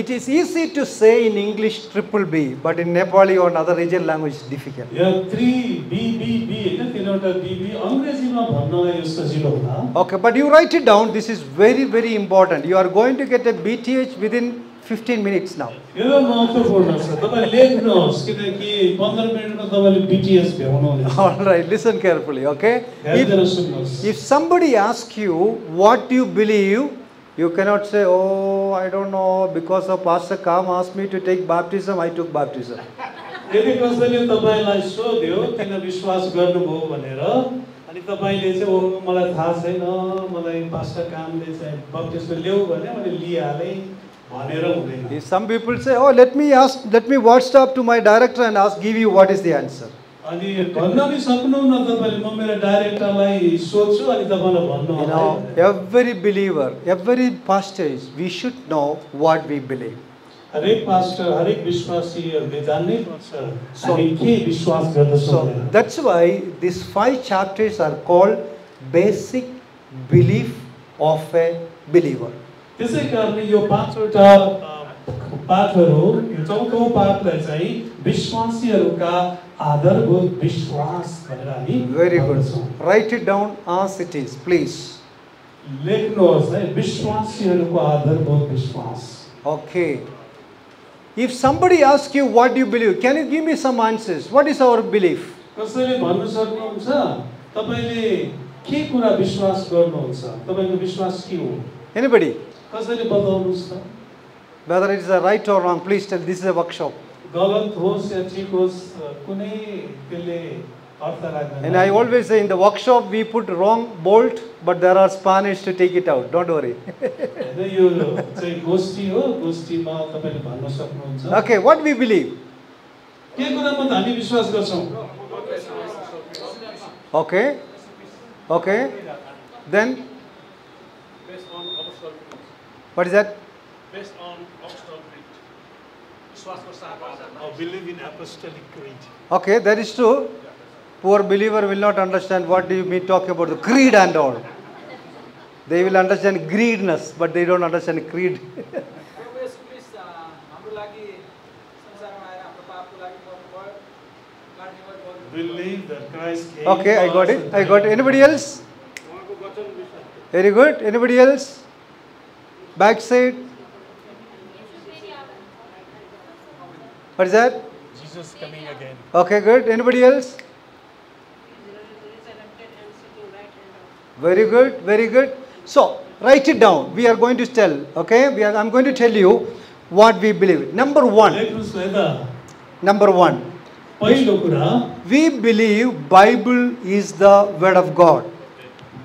It is easy to say in English triple B, but in Nepali or another regional language it's difficult. Okay, but you write it down. This is very, very important. You are going to get a BTH within 15 minutes now. All right, listen carefully, okay? If, if somebody asks you what you believe, you cannot say, Oh, I don't know, because of Pastor Kam asked me to take baptism, I took baptism. यदि कसैले तपाईँलाई सोध्यो किन विश्वास गर्नुभयो भनेर अनि तपाईँले चाहिँ ओ मलाई थाहा छैन मलाई पास्टर कामले चाहिँ बप्तिस्म ल्याऊ भने मैले लिइहालेँ भनेर हुँदैन some people say, Oh, let me ask, let me WhatsApp to my director and ask, give you what is the answer. अनि भन्न नि सक्नु न तपाईले म मेरो डाइरेक्टरलाई सोच्छु अनि तपाईलाई भन्नु होला। Every believer every pastor is we should know what we believe हरेक पास्टर हरेक विश्वासीहरुले जान्नै पर्छ। हामी के विश्वास गर्दछौ that's why this five chapters are called basic belief of a believer त्यसै कारणले यो पाँचवटा पाठहरू यो चौथौ पाठलाई चाहिँ विश्वासीहरूका आधारभूत विश्वास भनेर हामी Very good. भन्दछौँ। Write it down as it is, please. लेख्नुहोस् है विश्वासीहरूको आधारभूत विश्वास Okay. If somebody asks you what do you believe, can you give me some answers? What is our belief? कसैले भन्नु सक्नुहुन्छ तपाईँले के कुरा विश्वास गर्नुहुन्छ तपाईँको विश्वास के हो Anybody? कसैले बताउनुहोस् त Whether it is a right or wrong, please tell. This is a workshop. गलत होस् या ठिक होस् कुनै त्यसले अर्थ राख्दैन And I always say in the workshop we put wrong bolt, but there are spanners to take it out. Don't worry. होइन, यो चाहिँ गोष्ठी हो गोष्ठीमा तपाईँले भन्न सक्नुहुन्छ Okay, what we believe? के कुरामा त हामी विश्वास गर्छौँ Okay. Okay. Then based on apostolic creed. what is that? Based on or believe in apostolic creed. Okay, that is true. Poor believer will not understand what do you mean talking about the creed and all. They will understand greediness, but they don't understand creed. believe that Christ came. Okay, I got it. I got it. Anybody else? Very good. Anybody else? Backside. What is that? Jesus coming again. Okay, good. Anybody else? Very good, very good. So, write it down. We are going to tell, okay? We are, I'm going to tell you what we believe. Number one. Number one. We believe Bible is the word of God.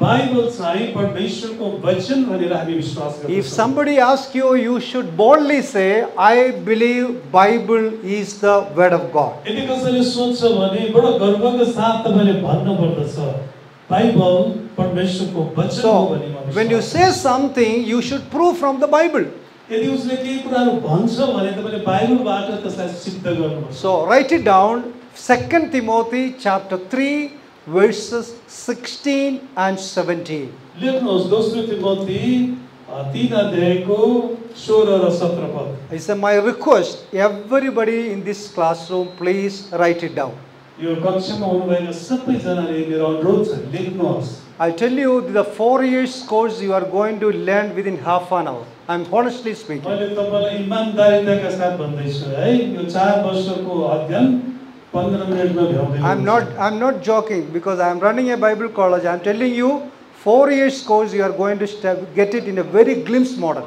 Bible चाहिँ परमेश्वरको वचन भनेर हामी विश्वास If गर्छौँ somebody asks you, you should boldly say, I believe Bible is the word of God. यदि कसैले सोध्छ भने बडो गर्वको साथ तपाईँले भन्नुपर्दछ बाइबल परमेश्वरको वचन हो So, भनी म when you विश्वास say something, you should prove from the Bible. यदि उसले केही कुराहरू भन्छ भने तपाईँले बाइबलबाट त्यसलाई सिद्ध गर्नुपर्छ So write it down 2 Timothy chapter 3 verses 16 and 17. लेख्नुहोस् दोस्रो तिमोथी अ, तिन अध्यायको सोह्र र सत्र पद It's a, my request, everybody in this classroom, please write it down. यो कक्षामा हुनुभएका सबैजनाले मेरो अनुरोध छ लेख्नुहोस् I tell you, the four years course you are going to learn within half an hour. I'm honestly speaking. मैले तपाईँलाई इमान्दारिताका साथ भन्दैछु है यो चार वर्षको अध्ययन पन्ध्र मिनटमा भ्याउँदै I'm not, I'm not joking because I'm running a Bible college. I'm telling you, four years course you are going to st- get it in a very glimpse model.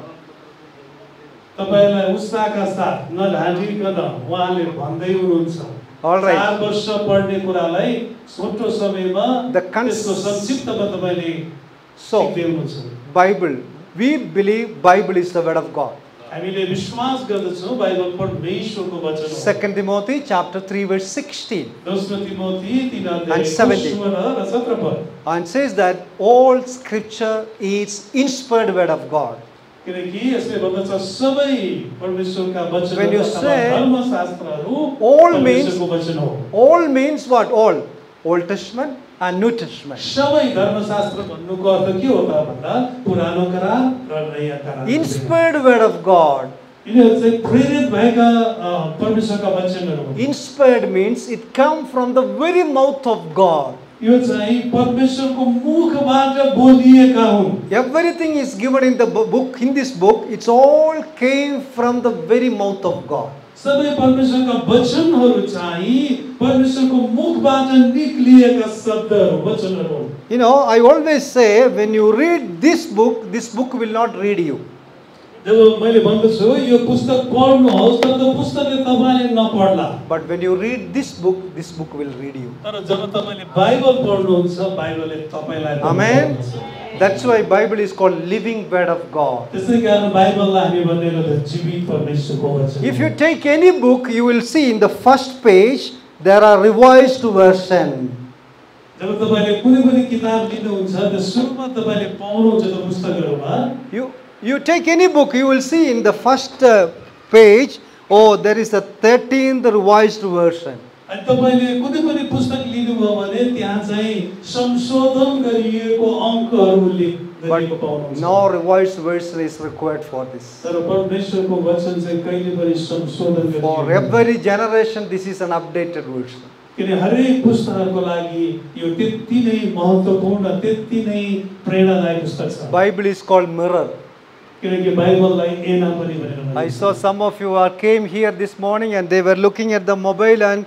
तपाईँलाई उत्साहका साथ नढाँटिकन उहाँले भन्दै हुनुहुन्छ All right. चार वर्ष पढ्ने कुरालाई छोटो समयमा The cons- त्यसको संक्षिप्तमा तपाईँले So, सिक्दै हुनुहुन्छ Bible, we believe Bible is the word of God. हामीले विश्वास गर्दछौँ बाइबल परमेश्वरको वचन हो Second Timothy chapter 3 verse 16 दोस्रो तिमोथी तीन अध्यायको And 17. सोह्र र सत्र पद and says that all scripture is inspired word of God. किनकि यसले भन्दछ सबै परमेश्वरका वचन When you say- धर्मशास्त्रहरू All means- परमेश्वरको वचन हो All means what? All. Old Testament and New Testament. सबै धर्मशास्त्र भन्नुको अर्थ के हो त भन्दा पुरानो करार र नयाँ करार। इन्स्पायर्ड वर्ड अफ गॉड यिनीहरू चाहिँ प्रेरित भएका परमेश्वरका वचनहरू inspired means it come from the very mouth of God यो चाहिँ परमेश्वरको मुखबाट बोलिएका हुन्। Everything is given in the book in this book it's all came from the very mouth of God सबै परमेश्वरका वचनहरू चाहिँ परमेश्वरको मुखबाट निक्लिएका शब्दहरू वचनहरू हुन् You know, I always say when you read this book, this book will not read you. जब मैले भन्दछु यो पुस्तक पढ्नुहोस् तर त्यो पुस्तकले तपाईँले नपढ्ला But when you read this book, this book will read you. तर जब तपाईँले बाइबल पढ्नुहुन्छ बाइबलले तपाईँलाई पनि Amen. पढ्नुहुन्छ। That's why Bible is called living word of God. त्यसै कारण बाइबललाई हामी भनेको त जीवित परमेश्वरको वचन If you हो। take any book, you will see in the first page there are revised version. जब तपाईँले कुनै पनि किताब लिनुहुन्छ त्यो सुरुमा तपाईँले पाउनुहुन्छ त्यो पुस्तकहरूमा You you take any book, you will see in the first uh, page, oh, there is a 13th revised version. अनि तपाईँले कुनै पनि पुस्तक लिनुभयो भने त्यहाँ चाहिँ संशोधन गरिएको अङ्कहरू लेख गरिएको But पाउनुहुन्छ no revised version is required for this. तर परमेश्वरको वचन चाहिँ कहिले पनि संशोधन For गरिएको every generation, this is an updated version. किन हरेक पुस्तकहरूको लागि यो त्यति नै महत्त्वपूर्ण त्यति नै प्रेरणादायक पुस्तक छ Bible is called mirror. किनकि बाइबललाई ऐना पनि भनेर I भनिन्छ। saw some of you are came here this morning and they were looking at the mobile and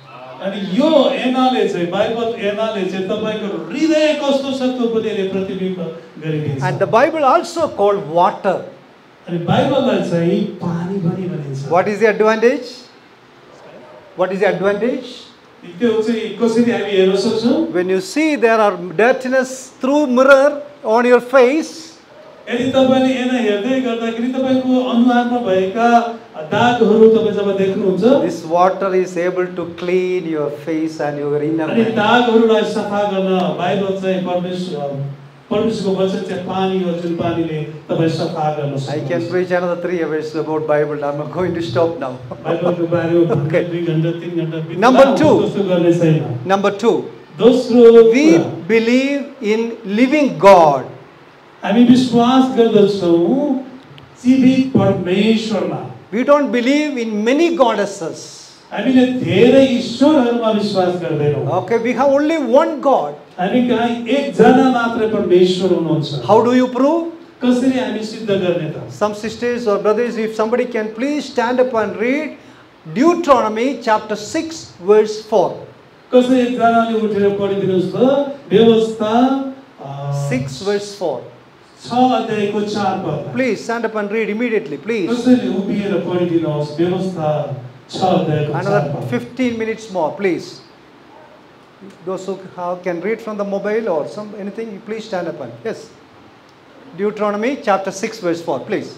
अनि यो ऐनाले चाहिँ बाइबल ऐनाले चाहिँ तपाईँको हृदय कस्तो छ त्यो पनि यसले प्रतिबिम्ब गरिदिन्छ And the Bible also called water. अनि बाइबललाई चाहिँ पानी पनि भनिन्छ What is the advantage? What is the advantage? त्यो चाहिँ कसरी हामी हेर्न सक्छौँ When you see there are dirtiness through mirror on your face, यदि तपाईँले यसलाई हेर्दै गर्दाखेरि तपाईँको अनुहारमा भएका दागहरू तपाईँ जब देख्नुहुन्छ this water is able to clean your face and your inner अनि दागहरूलाई सफा गर्न बाहिर चाहिँ परमेश्वर I वचन चाहिँ पानी three hours about Bible. सफा गर्न to stop now. okay. Number 3 Number about Bible I am going to stop now बाइबलको बारेमा घण्टा 3 घण्टा नम्बर 2 दोस्रो वी इन लिभिङ हामी विश्वास गर्दछौँ जीवित परमेश्वरमा We don't believe in many goddesses. हामीले धेरै ईश्वरहरूमा विश्वास गर्दैनौँ Okay, we have only one God. हामी कहाँ एकजना मात्र परमेश्वर हुनुहुन्छ How do you prove? कसरी हामी सिद्ध गर्ने त Some sisters or brothers, if somebody can please stand up and read Deuteronomy chapter 6, verse 4. कसै एकजनाले उठेर पढिदिनुहोस् त व्यवस्था अ, 6, verse 4. Please stand up and read immediately. Please. another 15 minutes more please. Those who can read from the mobile or some anything please stand up and yes. Deuteronomy chapter 6 verse 4 please.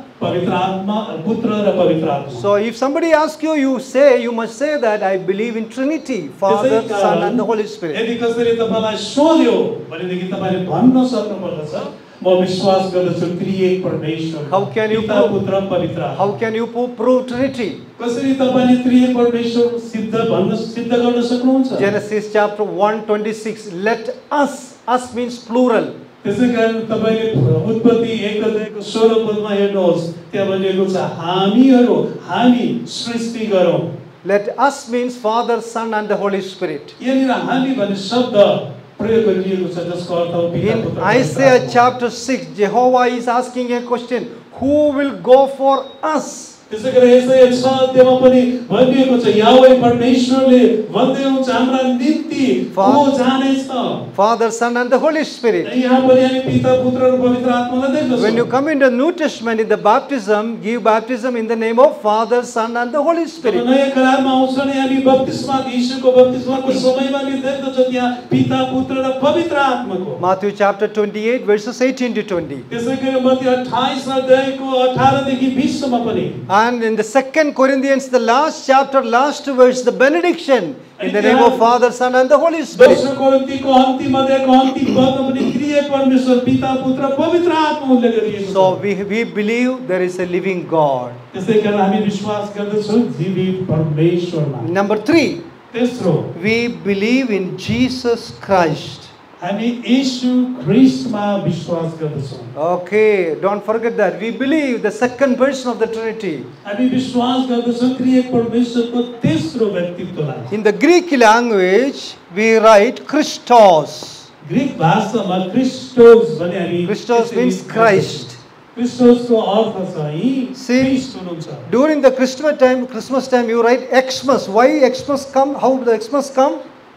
So if somebody asks you, you say, you must say that I believe in Trinity, Father, Son and the Holy Spirit. How can you prove, how can you prove Trinity? Genesis chapter 126, let us, us means plural. त्यसै कारण तपाईँले उत्पत्ति एक अध्यायको सोह्र पदमा हेर्नुहोस् त्यहाँ भनिएको छ हामीहरू हामी सृष्टि गरौँ Let us means Father, Son, and the Holy Spirit. यहाँनिर हामी भन्ने शब्द प्रयोग गरिएको छ जसको अर्थ हो पिता, In पुत्र, Isaiah पवित्र आत्मा। chapter 6, Jehovah is asking a question Who will go for us त्यसै गरी यसै छ अध्यायमा पनि भनिएको छ यहाँ परमेश्वरले भन्दै हुन्छ हाम्रा नीति को जानेछ Father Son and the Holy Spirit यहाँ पनि हामी पिता पुत्र र पवित्र आत्मालाई देख्छौँ when you come in the New Testament in the baptism give baptism in the name of Father Son and the Holy Spirit नयाँ करारमा आउँछ नि हामी बप्तिस्मा यीशुको बप्तिस्माको समयमा नि देख्दछौँ यहाँ पिता पुत्र र पवित्र आत्माको माथ्यु च्याप्टर 28 वर्सेस 18 टु 20 त्यसै गरी मत्ती 28 अध्यायको 18 देखि 20 सम्म पनि And in the second Corinthians, the last chapter, last verse, the benediction in the name of Father, Son, and the Holy Spirit. So we, we believe there is a living God. Number three, we believe in Jesus Christ. हामी यीशु ख्रिस्टमा विश्वास गर्दछौँ Okay, don't forget that. We believe the second person of the Trinity. हामी विश्वास गर्दछौँ क्रिया परमेश्वरको तेस्रो व्यक्तित्वलाई In the Greek language, we write Christos. Greek भाषामा क्रिस्टोस भने हामी Christos त्यसरी means Christ. क्रिस्टोसको अर्थ चाहिँ See- क्रिस्ट हुनुहुन्छ During the Christmas time, Christmas time, you write Xmas. Why Xmas come? How the Xmas come? अनि क्रिसमसको समयमा एक्समस लेख्ने चलन पनि छ।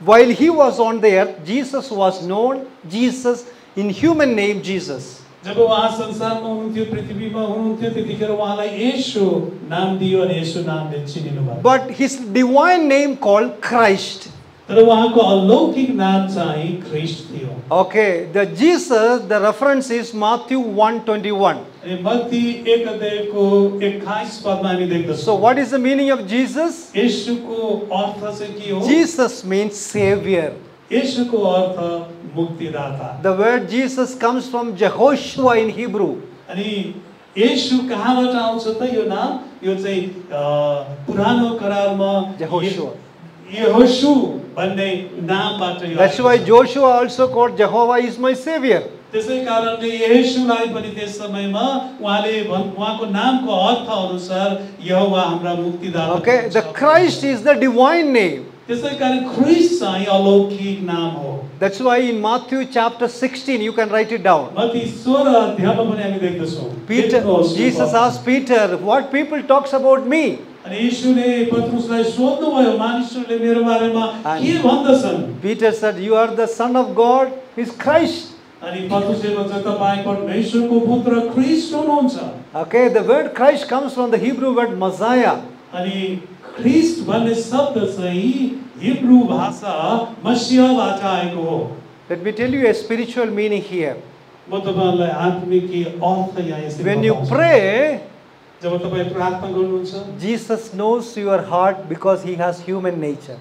while he was on the earth, Jesus was known Jesus in human name Jesus. जब उहाँ संसारमा हुनुहुन्थ्यो पृथ्वीमा हुनुहुन्थ्यो त्यतिखेर उहाँलाई येशू नाम दियो अनि येशू नामले चिनिनु भयो But his divine name called Christ. तर उहाँको अलौकिक नाम चाहिँ ख्रिस्ट थियो Okay, the Jesus, the reference is Matthew 121. अनि मत्ती एक अध्यायको एक्काइस पदमा हामी देख्दछौँ So what is the meaning of Jesus? येशूको अर्थ चाहिँ के हो Jesus means savior. येशूको अर्थ मुक्तिदाता The word Jesus comes from Jehoshua in Hebrew. अनि येशू कहाँबाट आउँछ त यो नाम यो चाहिँ अ, पुरानो करारमा Jehoshua. यहोशू भन्ने नामबाट यो That's why छ। Joshua also called Jehovah is my savior. त्यसै कारणले येशूलाई पनि त्यस समयमा उहाँले उहाँको नामको अर्थ अनुसार यहोवा हाम्रा मुक्तिदाता the हुनुहुन्छ। Christ is the divine name. त्यसै कारण ख्रिस्ट चाहिँ अलौकिक नाम हो That's why in Matthew chapter 16, you can write it down. Peter, Jesus asked Peter, What people talks about me? अनि यीशुले पत्रुसलाई सोध्नुभयो मानिसहरूले मेरो बारेमा के भन्दछन् Peter said, You are the Son of God, is Christ. Okay, the word Christ comes from the Hebrew word Messiah. Christ भन्ने शब्द चाहिँ Hebrew भाषा मसिहबाट आएको हो Let me tell you a spiritual meaning here. When you pray, जब तपाईँ प्रार्थना गर्नुहुन्छ Jesus knows your heart because he has human nature.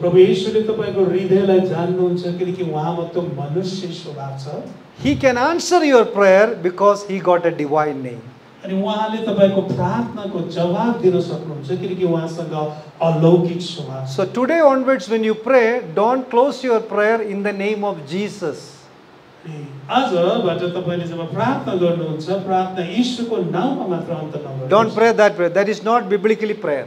प्रभु यीशुले तपाईँको हृदयलाई जान्नुहुन्छ किनकि उहाँमा त्यो मनुष्य स्वभाव छ He can answer your prayer because he got a divine name. अनि उहाँले तपाईँको प्रार्थनाको जवाब दिन सक्नुहुन्छ किनकि उहाँसँग अलौकिक स्वभाव छ So today onwards, when you pray, don't close your prayer in the name of Jesus. अनि आजबाट तपाईँले जब प्रार्थना गर्नुहुन्छ प्रार्थना यीशुको नाउँमा मात्र अन्त नगर्नुहोस् Don't pray that way. That is not biblically prayer.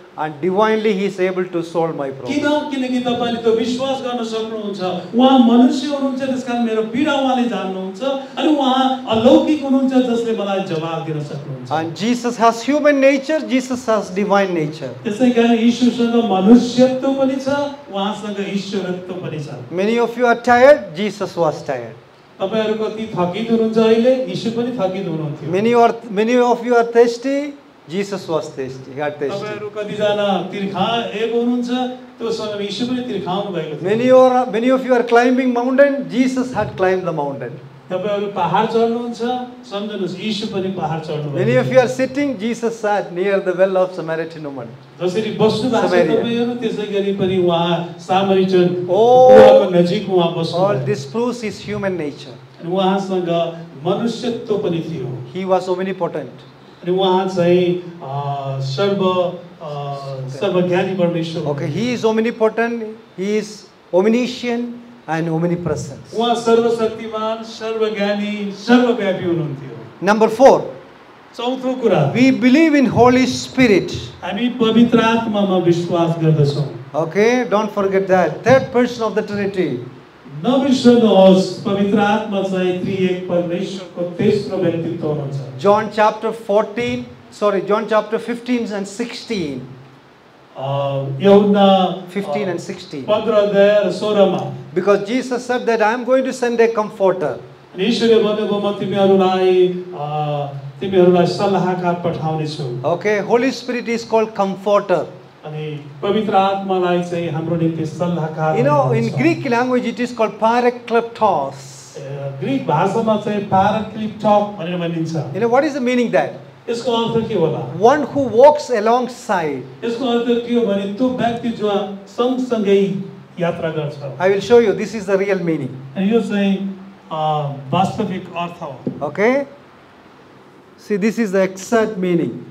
and divinely He is able to solve my problem. किन किनकि तपाईँले त्यो विश्वास गर्न सक्नुहुन्छ उहाँ मनुष्य हुनुहुन्छ त्यस कारण मेरो पीडा उहाँले जान्नुहुन्छ अनि उहाँ अलौकिक हुनुहुन्छ जसले मलाई जवाब दिन सक्नुहुन्छ And Jesus has human nature, Jesus has divine nature. त्यसै कारण यीशुसँग मनुष्यत्व पनि छ उहाँसँग ईश्वरत्व पनि छ Many of you are tired, Jesus was tired. तपाईँहरू कति थकित हुनुहुन्छ अहिले यीशु पनि थकित हुनुहुन्थ्यो Many, are, many of you are thirsty, Jesus was पनि He had thirsty. Many, are, many of you are climbing mountain. Jesus had climbed the mountain. तपाईँहरू पहाड चढ्नुहुन्छ सम्झनुहोस् यीशु पनि पहाड चढ्नु many of you are sitting Jesus sat near the well of Samaritan woman जसरी बस्नु भएको छ तपाईँहरू त्यसै गरी पनि उहाँ सामरिजन oh, ओको नजिक उहाँ बस्नु all this proves his human nature उहाँसँग मनुष्यत्व पनि थियो। ही वाज ओमनिपोटेंट अनि उहाँ चाहिँ सर्व सर्वज्ञानी परमेश्वर Okay, he is omnipotent, he is omniscient and omnipresent. उहाँ सर्वशक्तिमान सर्वज्ञानी सर्वव्यापी हुनुहुन्थ्यो Number four, चौथो कुरा we believe in Holy Spirit. हामी पवित्र आत्मामा विश्वास गर्दछौँ Okay, don't forget that. Third person of the Trinity. न बिर्सनुहोस् पवित्र आत्मा चाहिँ त्रिएक परमेश्वरको तेस्रो व्यक्तित्व हुनुहुन्छ John chapter 14 sorry John chapter 15 and 16 यहुन्ना 15 एन्ड 16 15 अध्याय र 16 मा because Jesus said that I am going to send a comforter ईश्वरले भनेको म तिमीहरूलाई तिमीहरूलाई सल्लाहकार पठाउनेछु। Okay Holy Spirit is called comforter You know, in Greek language it is called parakletos. You know, what is the meaning that? One who walks alongside. I will show you, this is the real meaning. And you say, Vastavik Okay? See, this is the exact meaning.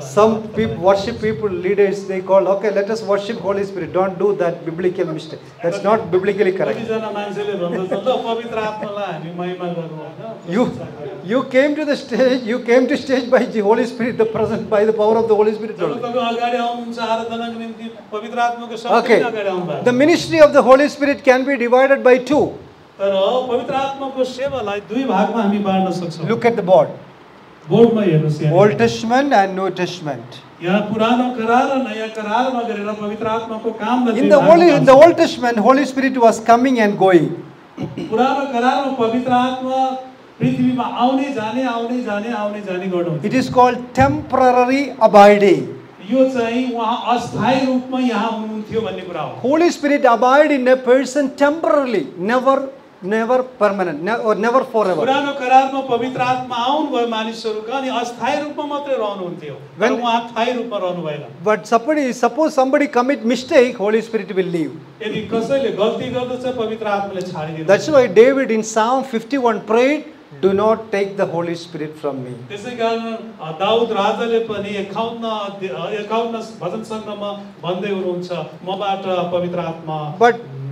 Some people worship people leaders. They call okay, let us worship Holy Spirit. Don't do that biblical mistake. That's not biblically correct. you you came to the stage. You came to stage by the Holy Spirit, the present by the power of the Holy Spirit. Okay. The ministry of the Holy Spirit can be divided by two. तर पवित्र आत्माको सेवालाई दुई भागमा हामी बाँड्न सक्छौँ। Look at the board बोर्डमा हेर्नुहोस् Old Testament and New Testament यहाँ पुरानो करार र नयाँ करारमा गरेर पवित्र आत्माको काम in the holy in the Old Testament Holy Spirit was coming and going पुरानो करारमा पवित्र आत्मा पृथ्वीमा आउने जाने आउने जाने आउने जाने गर्नु it is called temporary abiding यो चाहिँ उहाँ अस्थायी रूपमा यहाँ हुनुहुन्थ्यो भन्ने कुरा हो। Holy Spirit abide in a person temporarily never never permanent never for ever पुरानो करारमा पवित्र आत्मा आउनु भयो मानिसहरुका अनि अस्थायी रूपमा मात्रै रहनुहुन्थ्यो तर उहाँ स्थायी रूपमा रहनु भएन but सपडी suppose somebody commit mistake Holy Spirit will leave यदि कसैले गल्ती गर्दछ पवित्र आत्माले छाडिदिनु that's why David in Psalm 51 prayed do not take the Holy Spirit from me त्यसै कारण दाउद राजाले पनि 51 51 भजन सङ्ग्रहमा भन्दै हुनुहुन्छ मबाट पवित्र आत्मा बट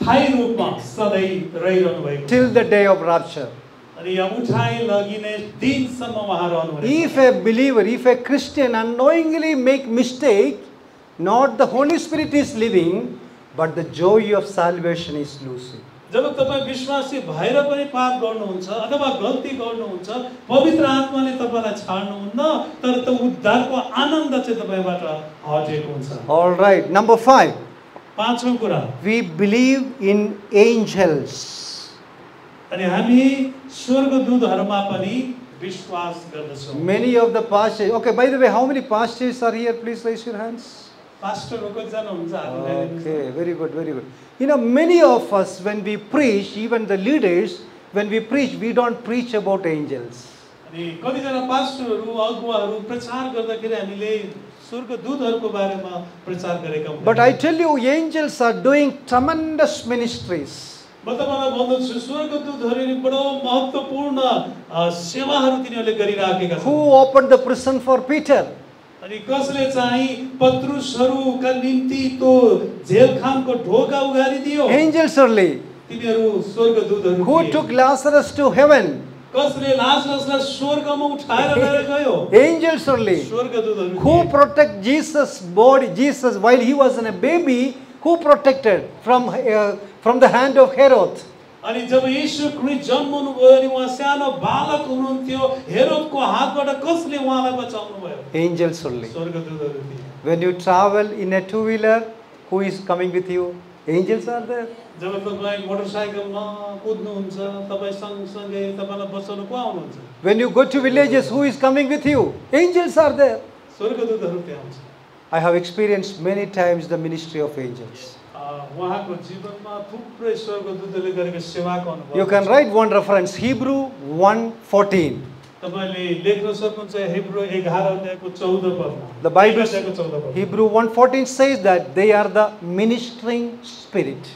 स्थायी रूपमा सधैँ रहिरहनु भएको till the day of rapture अनि उठाइ लगिने दिनसम्म वहा रहनु if a believer if a Christian knowingly make mistake not the Holy Spirit is leaving but the joy of salvation is losing जब तपाई विश्वासी भएर पनि पाप गर्नुहुन्छ अथवा गल्ती गर्नुहुन्छ पवित्र आत्माले तपाईँलाई छाड्नुहुन्न तर त्यो उद्धारको आनन्द चाहिँ तपाईबाट हटेको हुन्छ। राइट नम्बर फाइभ पाँचौँ कुरा we believe in angels. अनि हामी स्वर्गदूतहरूमा पनि विश्वास गर्दछौँ Many of the pastors, okay, by the way, how many pastors are here? Please raise your hands. पास्टरहरू कतिजना हुन्छ हात उठाइदिनुहोस्। Okay, very good, very good. You know, many of us, when we preach, even the leaders, when we preach, we don't preach about angels. अनि कतिजना पास्टरहरू अगुवाहरू प्रचार गर्दाखेरि हामीले But I tell you, angels are doing tremendous ministries. मतलब म तपाईँलाई भन्दछु स्वर्गदूतहरूले बडो महत्त्वपूर्ण सेवाहरू तिनीहरूले गरिराखेका छन्। Who open the prison for Peter अनि कसले चाहिँ पत्रुसहरूका निम्ति त्यो जेलखानको ढोका उघारिदियो? एन्जल्सहरूले तिनीहरू स्वर्गदूतहरू who took Lazarus to heaven heaven? कसले लाजरसलाई स्वर्गमा उठाएर लिएर गयो Angels only. स्वर्गदूतहरू Who थिए। protect Jesus' body, Jesus while he was in a baby? Who protected from uh, from the hand of Herod? अनि जब यीशु क्रिस्ट जन्मनु भयो अनि उहाँ सानो बालक हुनुहुन्थ्यो हेरोदको हातबाट कसले उहाँलाई बचाउनु भयो Angels only. स्वर्गदूतहरू थिए When you travel in a two-wheeler, who is coming with you? Angels are there. जब तपाईँ मोटरसाइकलमा कुद्नुहुन्छ तपाईँ सँगसँगै तपाईँलाई बचाउनु को आउनुहुन्छ When you go to villages, who is coming with you? Angels are there. स्वर्गदूतहरू त्यहाँ हुन्छ I have experienced many times the ministry of angels. अ, उहाँको जीवनमा थुप्रै स्वर्गदूतले गरेको सेवाको अनुभव You can छ। write one reference, Hebrew 1:14. तपाईँले लेख्न सक्नुहुन्छ हिब्रो एघार अध्यायको चौध पदमा The Bible, एक अध्यायको चौध पद Hebrew 1:14 says that they are the ministering spirit.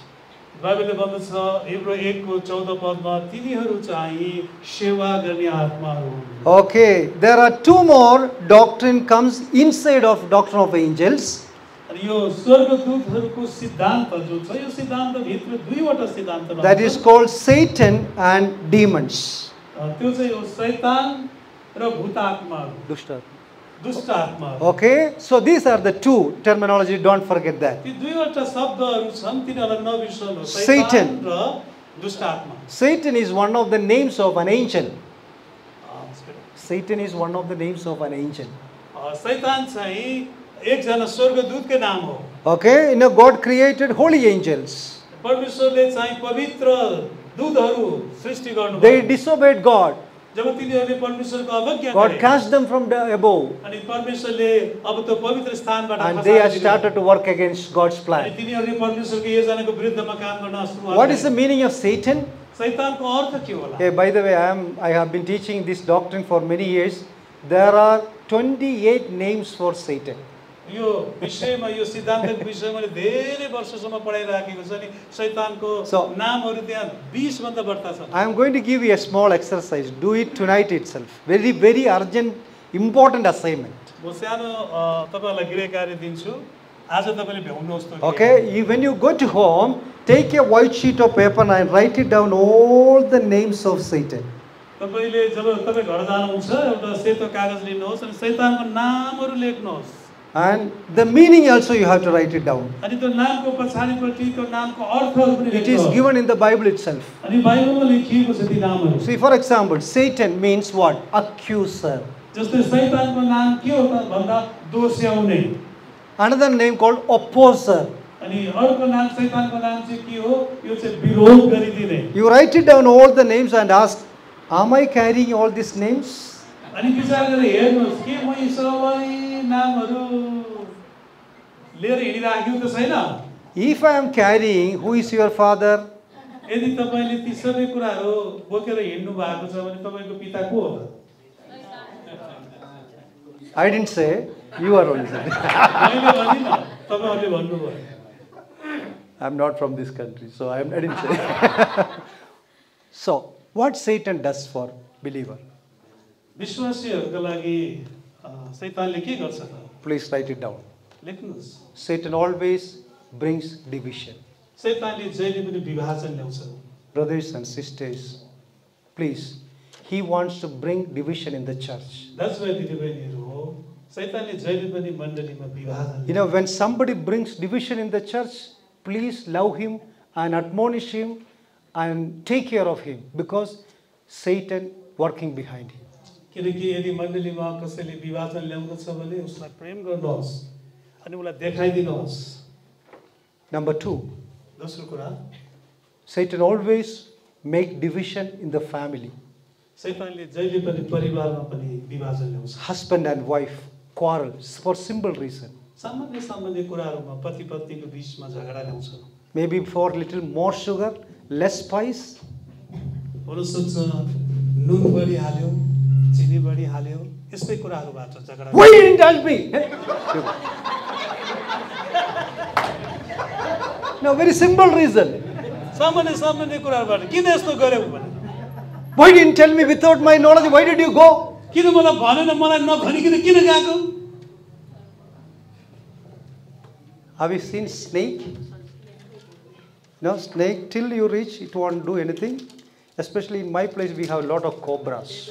बाइबलले भन्दछ हिब्रो एकको चौद पदमा तिनीहरू चाहिँ सेवा गर्ने आत्माहरू हुन् Okay, there are two more doctrine comes inside of doctrine of angels. अनि यो स्वर्गदूतहरूको सिद्धान्त जो छ यो सिद्धान्तभित्र दुईवटा सिद्धान्त That is called Satan and demons. अ, त्यो चाहिँ हो शैतान र भूत आत्माहरू Dushta. दुष्ट आत्माहरू Okay, so these are the two terminology. Don't forget that. ती दुईवटा शब्दहरू छन् तिनीहरूलाई नबिर्सनु Satan. शैतान र दुष्ट आत्मा Satan is one of the names of an angel. A, Satan is one of the names of an angel. अ, शैतान चाहिँ एकजना स्वर्गदूतकै नाम हो Okay, you know, God created holy angels. परमेश्वरले चाहिँ पवित्र दूतहरू सृष्टि गर्नु They disobeyed God. जब तिनीहरूले परमेश्वरको अवज्ञा God गरे cast them from the above. अनि परमेश्वरले अब त्यो पवित्र स्थानबाट And they have खसालिदिनु started to work against God's अनि plan. तिनीहरूले परमेश्वरको योजनाको विरुद्धमा काम गर्न सुरु What is the meaning of Satan? शैतानको अर्थ के होला Okay, by the way, I am I have been teaching this doctrine for many years. There are 28 names for Satan. यो विषयमा यो सिद्धान्तको विषयमा मैले धेरै वर्षसम्म पढाइराखेको छ नि शैतानको नामहरू त्यहाँ बिसभन्दा बढ्ता छ I am going to give you small exercise do it tonight itself very very urgent important assignment म सानो तपाईँहरूलाई गृह कार्य दिन्छु। आज तपाईँले भ्याउनुहोस् okay you when you go to home take a white sheet of paper and write it down all the names of Satan तपाईँले जब तपाईँ घर जानुहुन्छ एउटा सेतो कागज लिनुहोस् अनि सैतानको नामहरू लेख्नुहोस्। and the meaning also you have to write it down. It is given in the Bible itself. See, for example, Satan means what? Accuser. Another name called opposer. You write it down all the names and ask, Am I carrying all these names? अनि विचार गरेर हेर्नुहोस् के म यी सबै नामहरू लिएर हिँडिराखेको त छैन If I am carrying, who is your father? यदि तपाईँले ती सबै कुराहरू बोकेर हिँड्नु भएको छ भने तपाईँको पिता को हो त I didn't say, you are only saying. मैले भनिनँ तपाईँहरूले भन्नुभयो I'm not from this country, so I'm, I didn't say. so, what Satan does for believer? विश्वासीहरूका लागि अ, शैतानले के गर्छ त Please write it down. लेख्नुहोस् Satan always brings division. शैतानले जहिले पनि विभाजन ल्याउँछ Brothers and sisters, please, he wants to bring division in the church. दाजुभाइ दिदीबहिनीहरू हो शैतानले जहिले पनि मण्डलीमा विभाजन You know, when somebody brings division in the church, please love him and admonish him and take care of him because Satan working behind him. किनकि यदि मण्डलीमा कसैले विभाजन ल्याउँदछ भने उसलाई प्रेम गर्नुहोस् अनि उसलाई देखाइदिनुहोस्। नम्बर टू दोस्रो कुरा Satan always make division in the family सैतानले जहिले पनि परिवारमा पनि विभाजन ल्याउँछ। Husband and wife quarrel for simple reason सामान्य सामान्य कुराहरूमा पति पत्नीको बिचमा झगडा ल्याउँछ। Maybe for little more sugar less spice हुनसक्छ नुन बढी हाल्यो। चिनी बढी हाल्यो यस्तै कुराहरूबाट झगडा very simple reason. सामान्य सामान्य कुराबाट किन यस्तो गर्यौ भने Why didn't tell me without my knowledge? Why did you go? किन मलाई भनेन मलाई नभनिकन किन गएको Have you seen snake? No, snake, till you reach, it won't do anything. Especially in my place, we have a lot of cobras.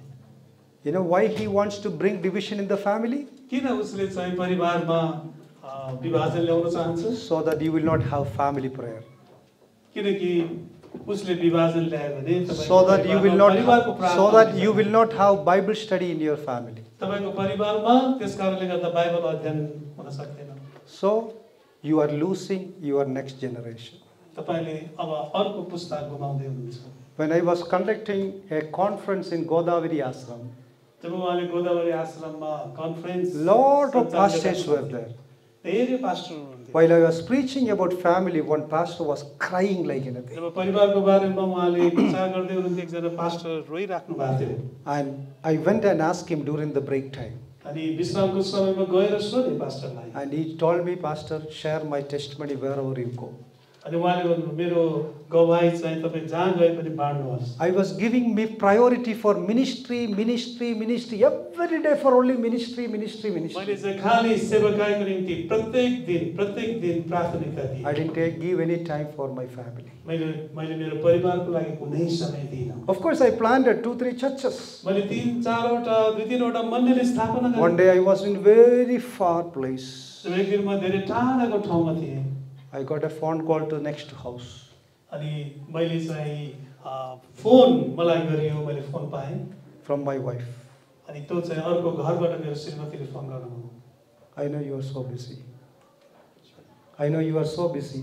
You know why he wants to bring division in the family? So that you will not have family prayer. So that you will not have, so that you will not have Bible study in your family. So you are losing your next generation. When I was conducting a conference in Godavari Ashram, जब उहाँले गोदावरी आश्रममा conference lot of सञ्चालन pastors were गर्नुहुन्थ्यो। there. धेरै pastor हुनुहुन्थ्यो While I was preaching about family, one pastor was crying like anything. जब परिवारको बारेमा उहाँले विचार गर्दै हुनुहुन्थ्यो एकजना पास्टर रोइराख्नु भएको थियो And I went and asked him during the break time. अनि विश्रामको समयमा गएर सोधेँ पास्टरलाई And he told me, Pastor, share my testimony wherever you go. अनि उहाँले भन्नु मेरो गवाई चाहिँ तपाईँ जहाँ गए पनि बाँड्नुहोस्। I was giving me priority for ministry ministry ministry every day for only ministry ministry ministry मैले चाहिँ खालि सेवकाईको निम्ति प्रत्येक दिन प्रत्येक दिन प्राथमिकता दिएँ I didn't take give any time for my family मैले मैले मेरो परिवारको लागि कुनै समय दिइनँ। Of course I planted two three churches मैले तिन चारवटा दुई तिनवटा मन्दिर स्थापना गरेँ। One day I was in very far place एक दिन म धेरै टाढाको ठाउँमा थिएँ। I got a phone call to next house अनि मैले चाहिँ फोन मलाई गरियो मैले फोन पाएँ। फ्रम माई वाइफ अनि त्यो चाहिँ अर्को घरबाट मेरो श्रीमतीले फोन गर्नुभयो। I know you're so busy I know you're so busy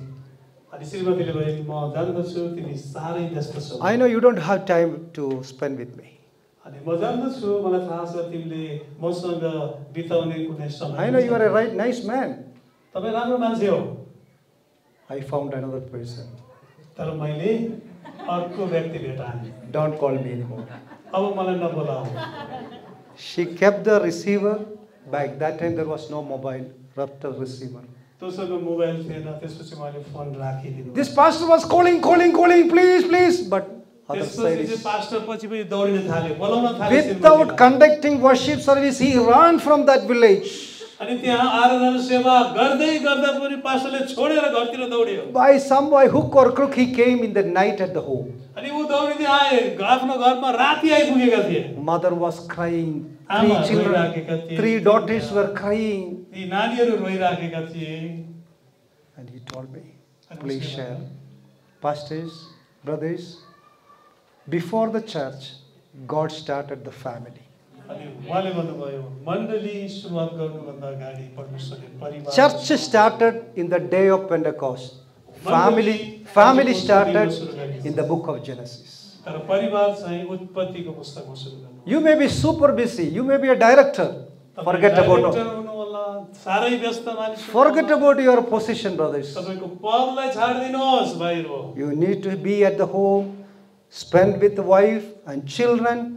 अनि श्रीमतीले भने म जान्दछु तिमी साह्रै व्यस्त छौ। I know you don't have time to spend with me अनि म जान्दछु मलाई थाहा छ तिमीले मसँग बिताउने कुनै समय I know you're a right nice man तपाईँ राम्रो मान्छे हो। I found another person. तर मैले अर्को व्यक्ति भेटाएँ Don't call me anymore. अब मलाई नबोलाऊ She kept the receiver back. That time there was no mobile, kept the receiver. तोसँग mobile थिएन त्यसपछि मैले फोन राखिदिनु This pastor was calling, calling, calling, please, please. But other side त्यसपछि चाहिँ is pastor पछि पनि दौडिन थाल्यो बोलाउन थाल्यो without श्रीमतीलाई। conducting worship service, he ran from that village. अनि त्यहाँ आराधना सेवा गर्दै गर्दा पनि पास्टरले छोडेर घरतिर दौड्यो By some by hook or crook, he came in the night at the home. अनि ऊ दौडिँदै आए आफ्नो घरमा राति आइपुगेका थिए Mother was crying. Three आमा children, रोइराखेका थिए three daughters were crying. ती नानीहरू रोइराखेका थिए And he told me, अनि please उसले share. भन्यो, Pastors, brothers, before the church, God started the family. अनि उहाँले भन्नुभयो मण्डली सुरुवात गर्नुभन्दा अगाडि परमेश्वरले परिवार Church started in the day of Pentecost. Family, family started in the book of Genesis. तर परिवार चाहिँ उत्पत्तिको पुस्तकमा सुरु गर्नु You may be super busy. You may be a director. तपाईँ Forget डाइरेक्टर about हुनु होला साह्रै व्यस्त मानिस हुनु forget होला। about your position, brothers. तपाईँको पदलाई छाडिदिनुहोस् भाइहरू You need to be at the home, spend with the wife and children,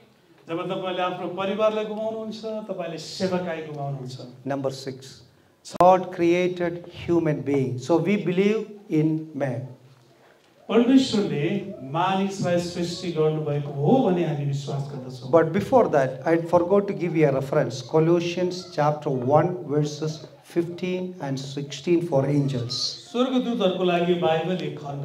जब तपाईँले आफ्नो परिवारलाई गुमाउनुहुन्छ तपाईँले सेवकाई गुमाउनुहुन्छ Number six, God created human being. So we believe in man. परमेश्वरले मानिसलाई सृष्टि गर्नुभएको हो भने हामी विश्वास गर्दछौँ But before that, I forgot to give you a reference. Colossians chapter 1, verses 15 and 16 for angels. स्वर्गदूतहरूको लागि बाइबल एक खण्ड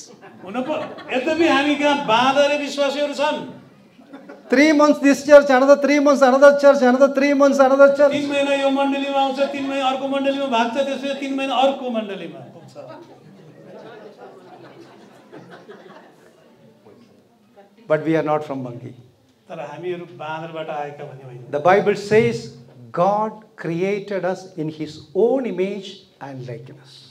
हुन प यद्यपि हामी कहाँ बाँदरे विश्वासीहरू छन् three months this church, another three months another church, another three months another church. तिन महिना यो मण्डलीमा आउँछ तिन महिना अर्को मण्डलीमा भाग्छ त्यसपछि तिन महिना अर्को मण्डलीमा पुग्छ But we are not from monkey. तर हामीहरू बाँदरबाट आएका भने होइन The Bible says God created us in His own image and likeness.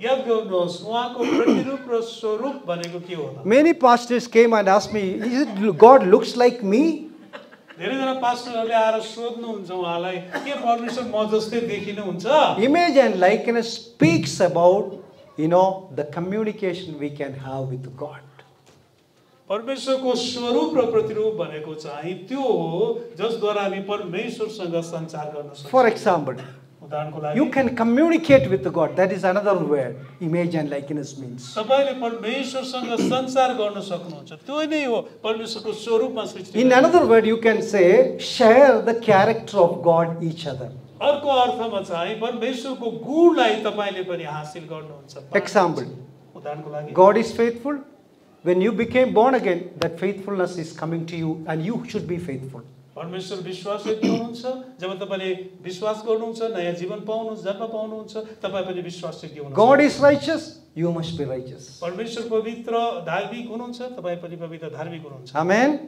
याद गर्नुहोस्। उहाँको प्रतिरूप र स्वरूप भनेको के होला? Many pastors came and ask me is it God looks like me धेरैजना पास्टरहरूले आएर सोध्नुहुन्छ उहाँलाई के परमेश्वर म जस्तै देखिनुहुन्छ image and like can speaks about you know the communication we can have with God परमेश्वरको स्वरूप र प्रतिरूप भनेको चाहिँ त्यो हो जसद्वारा हामी परमेश्वरसँग सञ्चार गर्न सक्छौँ। For example you can communicate with God. That is another word. Image and likeness means. तपाईँले परमेश्वरसँग संसार गर्न सक्नुहुन्छ त्यो नै हो परमेश्वरको स्वरूपमा सृष्टि In गर्नु। another word, you can say, share the character of God each other. अर्को अर्थमा चाहिँ परमेश्वरको गुणलाई तपाईँले पनि हासिल गर्नुहुन्छ Example. उदाहरणको लागि God is faithful. When you became born again, that faithfulness is coming to you, and you should be faithful. परमेश्वर विश्वासरहित हुनुहुन्छ जब तपाईँले विश्वास गर्नुहुन्छ नयाँ जीवन पाउनुहुन्छ जन्म पाउनुहुन्छ तपाईँ पनि विश्वासयोग्य हुनुहुन्छ is you must be righteous परमेश्वर पवित्र धार्मिक हुनुहुन्छ तपाईँ पनि पवित्र धार्मिक हुनुहुन्छ। Amen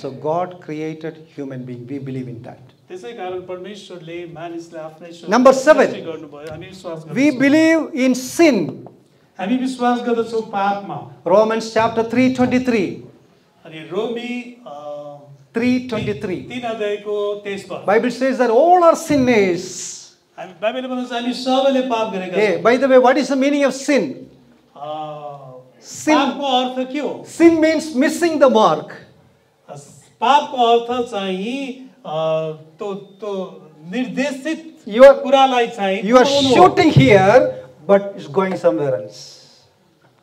so God created human being we believe in that त्यसै कारण परमेश्वरले मानिसलाई आफ्नै नम्बर 7 गर्नुभयो हामी विश्वास गर्छौँ वी बिलीव इन सिन हामी विश्वास गर्दछौँ पापमा। रोमन्स च्याप्टर 3:23 अनि रोमी uh, 3:23. तिन अध्यायको तेइस पद Bible says that all are sinners. हामी बाइबलले भन्छ हामी सबैले पाप गरेका Hey, छौँ by the way, what is the meaning of sin? A, Sin. पापको अर्थ के हो Sin means missing the mark. पापको अर्थ चाहिँ अ, त्यो त्यो निर्देशित You are कुरालाई चाहिँ you are पुऱ्याउनु हो। shooting here, but it's going somewhere else.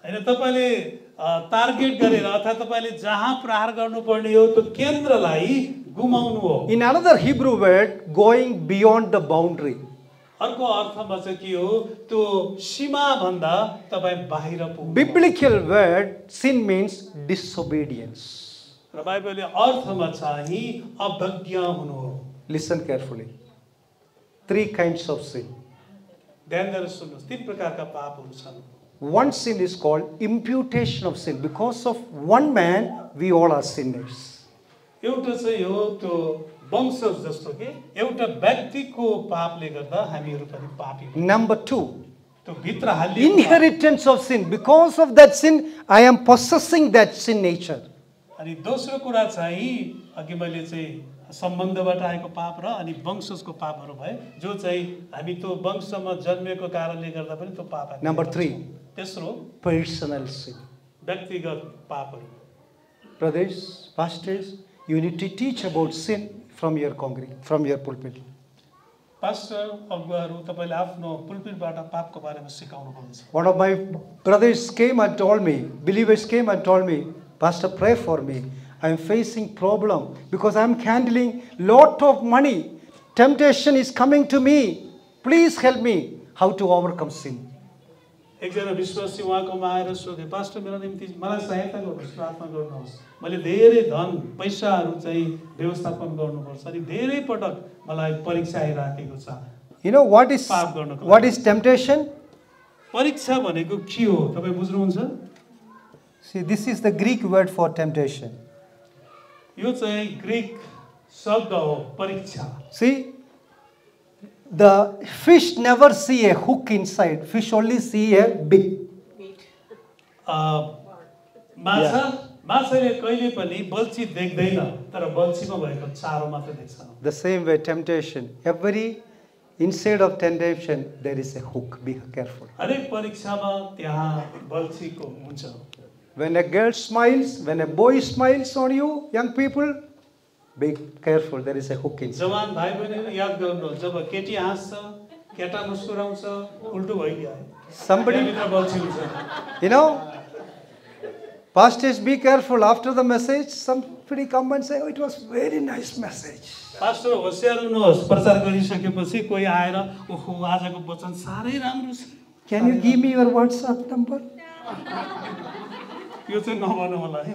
होइन तपाईँले अ, Target गरेर अर्थात् तपाईँले जहाँ प्रहार गर्नुपर्ने हो त्यो केन्द्रलाई गुमाउनु हो। In another Hebrew word going beyond the boundary अर्को अर्थमा चाहिँ के हो त्यो सीमाभन्दा तपाईँ बाहिर पुग्नु। Biblical word sin means disobedience र बाइबलले अर्थमा चाहिँ अवज्ञा हुनु हो। Listen carefully three kinds of sin ध्यान गरेर सुन्नुहोस् तिन प्रकारका पापहरू छन्। One sin is called imputation of sin. Because of one man, we all are sinners. एउटा चाहिँ हो त्यो वंशज जस्तो कि एउटा व्यक्तिको पापले गर्दा हामीहरू पनि पापी हौँ। Number two, त्यो भित्र हालिएको पाप। inheritance of sin. Because of that sin, I am possessing that sin nature. अनि दोस्रो कुरा चाहिँ अघि मैले चाहिँ सम्बन्धबाट आएको पाप र अनि वंशजको पापहरू भए जो चाहिँ हामी त्यो वंशमा जन्मेको कारणले गर्दा पनि त्यो पाप नम्बर थ्री तेस्रो पर्सनल सिन व्यक्तिगत पापहरू। प्रदेश pastors unity teach about sin from your congress from your pulpit pastor अगुवाहरू तपाईँले आफ्नो पुलपिटबाट पापको बारेमा सिकाउनुहुन्छ one of my brothers came I told me believers came I told me pastor pray for me me. I am facing problem because I am handling lot of money. Temptation is coming to me. Please help me how to overcome sin. एकजना विश्वासी उहाँकोमा आएर सोधे pastor मेरो निम्ति मलाई सहायता गर्नुहोस् प्रार्थना गर्नुहोस् मैले धेरै धन पैसाहरू चाहिँ व्यवस्थापन गर्नुपर्छ अनि धेरै पटक मलाई परीक्षा आइराखेको छ You know what is पाप गर्नको what लागि। is temptation? परीक्षा भनेको के हो तपाईँ बुझ्नुहुन्छ See, this is the Greek word for temptation. यो चाहिँ ग्रिक शब्द हो परीक्षा। See the fish never see a hook inside fish only see a big माछा माछाले कहिले पनि बल्छी देख्दैन तर बल्छीमा भएको चारो मात्र देख्छ। The same way temptation every instead of temptation there is a hook be careful हरेक परीक्षामा त्यहाँ बल्छीको हुन्छ। When a girl smiles, when a boy smiles on you, young people, be careful. There is a hook inside. जवान भाइ बहिनीहरू याद गर्नुहोस् जब केटी हाँस्छ केटा मुस्कुराउँछ उल्टो भइदियो Somebody, त्यहाँभित्र बल्छी हुन्छ you know, pastors, be careful. After the message, somebody come and say, "Oh, it was very nice message." Pastor होसियार हुनुहोस् प्रचार गरिसकेपछि कोही आएर ओहो आजको वचन साह्रै राम्रो छ Can you give me your WhatsApp number? यो चाहिँ नभन होला है।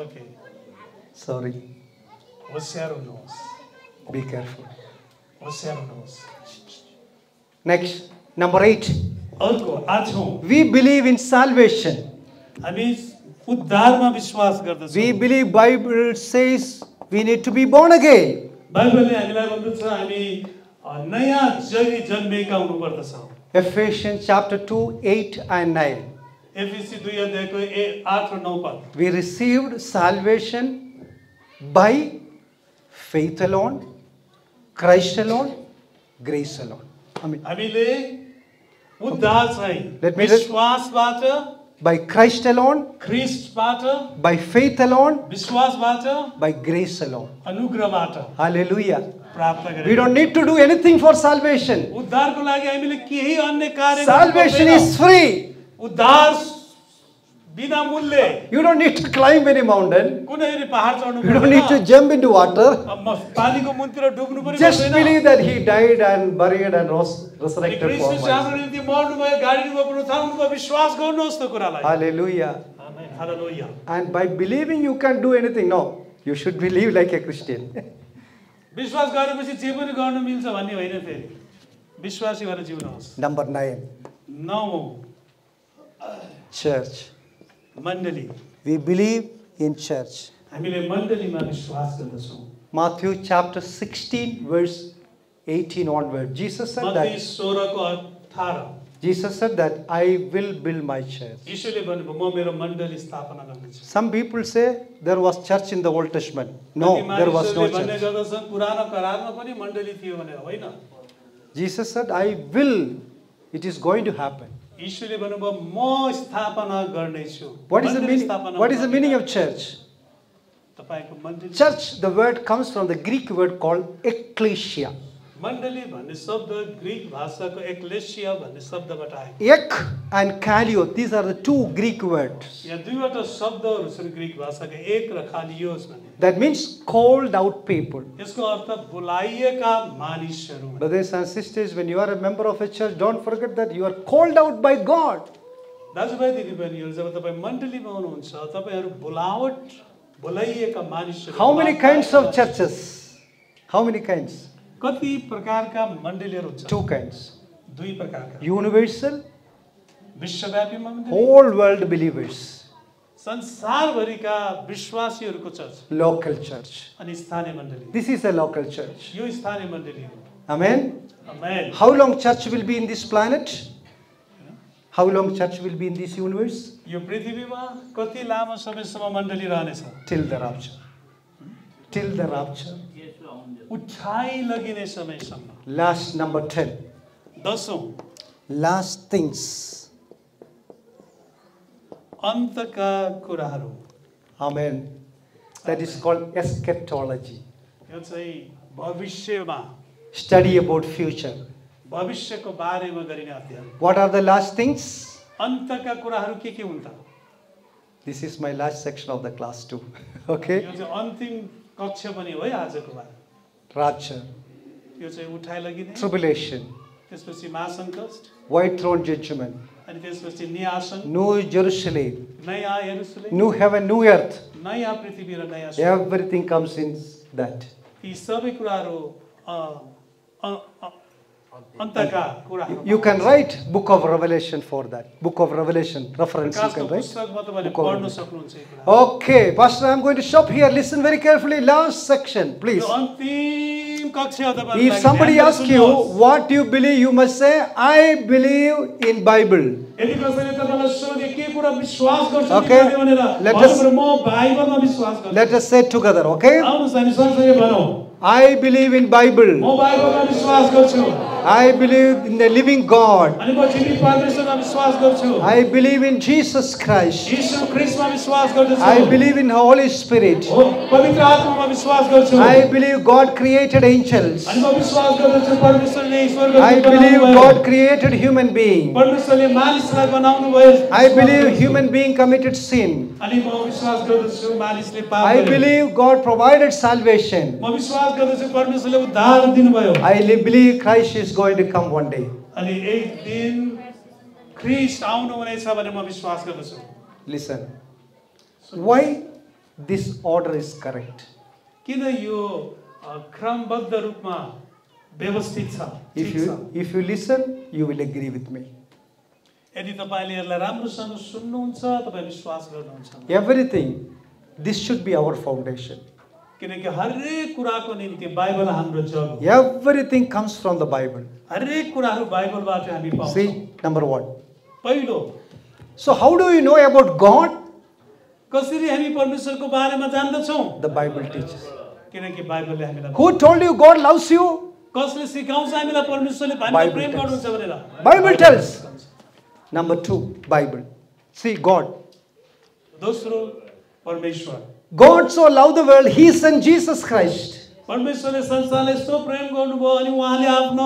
ओके सरी होसियार हुनुहोस्। बी केयरफुल होसियार हुनुहोस्। नेक्स्ट नम्बर एट अर्को आठौँ वी बिलिभ इन साल्भेसन हामी उद्धारमा विश्वास गर्दछौँ। We believe Bible says we need to be born again बाइबलले हामीलाई भन्दछ हामी नयाँ जन्मेका हुनुपर्दछौँ। Ephesians chapter 2, 8 and 9. एफिसी दुई अध्यायको ए आठ र नौ पद We received salvation by faith alone, Christ alone, grace alone. I mean, हामीले उद्धार चाहिँ Let me- विश्वासबाट by Christ alone, ख्रिस्टबाट by faith alone, विश्वासबाट by grace alone. अनुग्रहबाट Hallelujah. प्राप्त We गरे don't need to do anything for salvation. उद्धारको लागि हामीले केही अन्य कार्य गर्नु Salvation पर्दैन। is free. उद्धार बिना मूल्य You don't need to climb any mountain. कुनै पनि पहाड चढ्नु You don't need to पर्दैन jump into water. अब म पानीको मुनतिर डुब्नु पनि Just पर्दैन believe that He died and buried and rose, अनि resurrected for क्रिस्टुस us. हाम्रो निम्ति मर्नुभयो गाडीमा उठाउनुभयो विश्वास गर्नुहोस् त्यो कुरालाई Hallelujah. Amen. Hallelujah. And by believing, you can do anything. No, you should believe like a Christian. विश्वास गरेपछि जे पनि गर्नु मिल्छ भन्ने होइन फेरि विश्वासी भएर जिउनुहोस् Number nine, नौ church. मण्डली We believe in church. हामीले मण्डलीमा विश्वास गर्दछौँ Matthew chapter 16, verse 18 onward. Jesus said मत्ती that. सोह्रको अठार Jesus said that I will build my church. यीशुले भन्नुभयो म मेरो मण्डली स्थापना गर्नेछु Some people say there was church in the Old Testament. No, कति there was no मानिसहरूले भन्ने church. गर्दछन् पुरानो करारमा पनि मण्डली थियो भनेर होइन Jesus said, I will. It is going to happen. यीशुले भन्नुभयो म स्थापना गर्नेछु What is the मण्डली meaning? स्थापना What is the गर्ने meaning काम। of church? तपाईँको मण्डली Church, the word comes from the Greek word called ecclesia. मंडली भन्ने शब्द ग्रीक भाषाको एक्लेसिया भन्ने शब्दबाट आएको एक and कालियो this are the two Greek word यहाँ दुईवटा शब्दहरू छन् ग्रीक भाषाको एक र कालियोस भन्ने। That means called out people यसको अर्थ बोलाइएका मानिसहरू brothers and sisters when you are a member of a church don't forget that you are called out by God दाजुभाइ दिदीबहिनीहरू जब तपाईँ मण्डलीमा हुनुहुन्छ तपाईँहरू बोलावट बोलाइएका मानिसहरू how many kinds of churches how many kinds कति प्रकारका मण्डलीय रोग छन् टु काइन्ड्स दुई प्रकारका। युनिभर्सल विश्वव्यापी मण्डली। होल वर्ल्ड बिलिभर्स संसारभरिका विश्वासीहरूको चर्च। लोकल चर्च अनि स्थानीय मण्डली। This is a local church यो स्थानीय मण्डली हो। Amen amen how long church will be in this planet how long church will be in this universe यो पृथ्वीमा कति लामो समयसम्म मण्डली रहनेछ? Till the rapture till the rapture उठाइ लगिने समयसम्म। लास्ट नम्बर टेन दसौँ। लास्ट थिङ्स अन्तका कुराहरू। Amen that is called eschatology यो चाहिँ भविष्यमा। स्टडी अबाउट फ्युचर भविष्यको बारेमा गरिने अध्ययन। What are the last things अन्तका कुराहरू के के हुन् त? This is my last section of the class too okay अन्तिम कक्ष पनि हो है आजको बारे Rapture, यो चाहिँ उठाइ लगिने tribulation, त्यसपछि महासङ्कष्ट white throne judgment, अनि त्यसपछि न्यासन New Jerusalem, नयाँ हेरुसलेम new heaven, new earth. नयाँ पृथ्वी र नयाँ स्वर्ग। Everything comes in that. You can write Book of Revelation for that. Book of Revelation reference you can write. Okay, Pastor, I'm going to stop here. Listen very carefully. Last section, please. If somebody asks you what you believe, you must say, I believe in Bible. Okay, let us, let us say together, okay? I believe in Bible. I believe in the living God. I believe in Jesus Christ. I believe in Holy Spirit. I believe God created angels. I believe God created human beings. I believe human being committed sin. I believe God provided salvation. I believe Christ is going to come one day. अनि एक दिन Christ आउनु हुनेछ भने म विश्वास गर्दछु Listen. Why this order is correct? किन यो अ, क्रमबद्ध रूपमा व्यवस्थित छ If ठिक छ। you if you listen, you will agree with me. यदि तपाईँले यसलाई राम्रोसँग सुन्नुहुन्छ तपाईँ विश्वास गर्नुहुन्छ Everything, this should be our foundation. ಕಿನಕಿ ಹರೇಕ್ ಕುರಾಕೋ ನಿಂತಿ ಬೈಬಲ್ हाम्रो छ everything comes from the Bible हरेक कुराहरु बाइबल बाट हामी पाउँछौं सी नम्बर 1 पहिलो। So how do you know about God कसरी हामी परमेश्वरको बारेमा जान्दछौं द बाइबल टीचर्स किनकि बाइबलले हामीलाई who told you God loves you कसले सिकाउँछ हामीलाई परमेश्वरले हामीलाई प्रेम गर्नुहुन्छ भनेर Bible tells number 2 Bible see God दोस्रो परमेश्वर। God so loved the world, He sent Jesus Christ. परमेश्वरले संसारलाई यस्तो प्रेम गर्नुभयो अनि उहाँले आफ्नो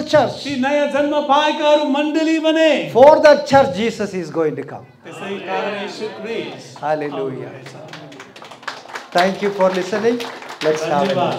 church. ती नया जन्म पाएकाहरू मंडली बने For the church, Jesus is going to come. त्यसै कारण यीशु ख्रिस्ट Hallelujah. Thank you for listening. Let's have a